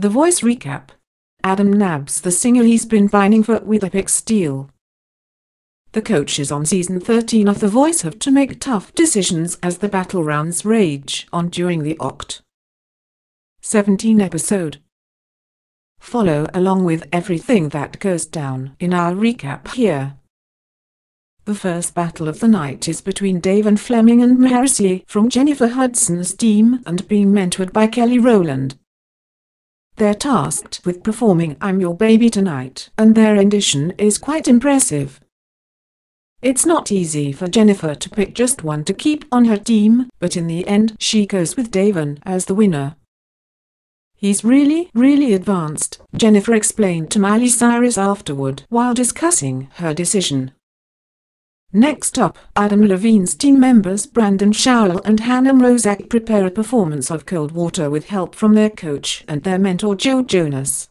The Voice Recap Adam nabs the singer he's been pining for with Epic Steal. The coaches on season 13 of The Voice have to make tough decisions as the battle rounds rage on during the Oct. 17 episode. Follow along with everything that goes down in our recap here. The first battle of the night is between Davon Fleming and Marcy from Jennifer Hudson's team and being mentored by Kelly Rowland. They're tasked with performing I'm Your Baby Tonight, and their rendition is quite impressive. It's not easy for Jennifer to pick just one to keep on her team, but in the end she goes with Davon as the winner. He's really, really advanced, Jennifer explained to Miley Cyrus afterward while discussing her decision. Next up, Adam Levine's team members Brandon Showell and Hannah Mrozak prepare a performance of Cold Water with help from their coach and their mentor Joe Jonas.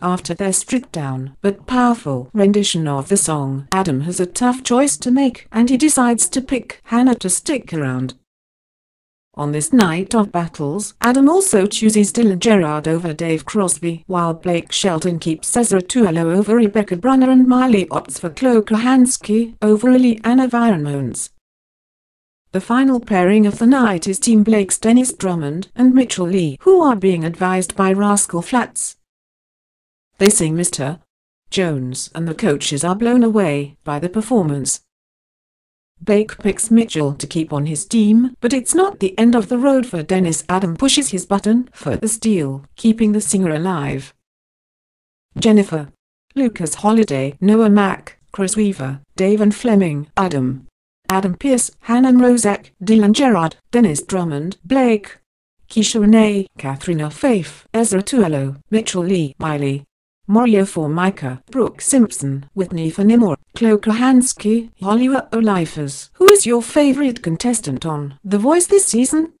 After their stripped down but powerful rendition of the song, Adam has a tough choice to make and he decides to pick Hannah to stick around. On this night of battles, Adam also chooses Dylan Gerard over Dave Crosby, while Blake Shelton keeps Esera Tuaolo over Rebecca Brunner and Miley opts for Chloe Kohanski over Ilianna Viramontes. The final pairing of the night is Team Blake's Dennis Drummond and Mitchell Lee, who are being advised by Rascal Flatts. They sing Mr. Jones and the coaches are blown away by the performance. Blake picks Mitchell to keep on his team, but it's not the end of the road for Dennis. Adam pushes his button for the steal, keeping the singer alive. Jennifer, Lucas Holliday, Noah Mac, Chris Weaver, Davon Fleming, Adam, Adam Pearce, Hannah Mrozak, Dylan Gerard, Dennis Drummond, Blake, Keisha Renee, Katrina Faith, Esera Tuaolo, Mitchell Lee, Miley, Mario Formica, Brooke Simpson, Whitney Fenimore, Chloe Kohanski, Hollywood Olifers. Who is your favorite contestant on The Voice this season?